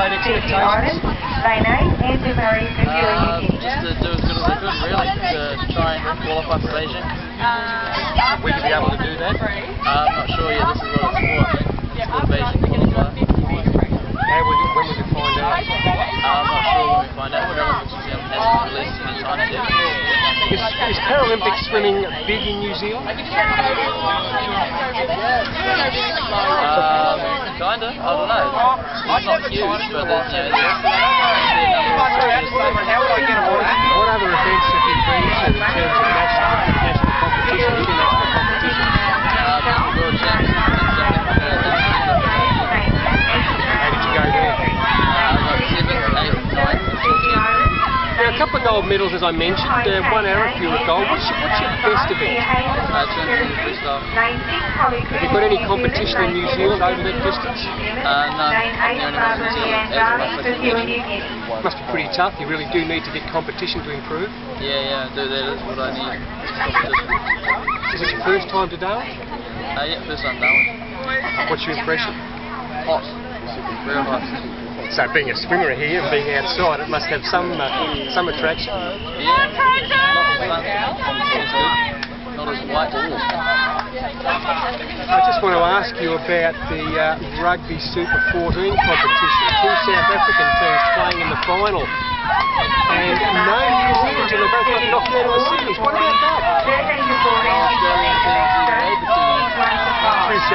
Great expectations. Line 8 and to Paris Um, just to do as good as I could, really, to try and qualify for Beijing. Will you be able to do that? Uh, I'm not sure yet. This is what it's for. I think it's for Beijing qualifier. How when will you find out? Uh, I'm not sure when we find out. The Olympics Museum hasn't released any times yet. Is, is Paralympic swimming big in New Zealand? Um, kinda. I don't know. It's not huge, but uh, there's, you know, there's a fair number of countries. What other events have you been to in terms of national, national competition, international competition? Um, World Championships in South Africa. How did you go there? Uh, I got seventh, eighth, ninth, and fourteenth. There are a couple of gold medals, as I mentioned. Uh, one Arafura gold. What's your, what's your best event? Uh, 20 freestyle. Have you got any competition in New Zealand over that distance? Uh, no, I'm the only one from New Zealand. That's my second year. Must be pretty tough. You really do need to get competition to improve. Yeah, yeah, do that is what I need. Is it your first time to Darwin? Uh, yeah, first time down. What's your impression? Hot. Real hot. So being a swimmer here and being outside, it must have some uh, some attraction. Yeah, lots of fun. It's good. Not as white. I just want to ask you about the uh, Rugby Super 14 competition. Two South African teams playing in the final. And no New Zealanders, and they both got knocked out of the series. What about that? Touche.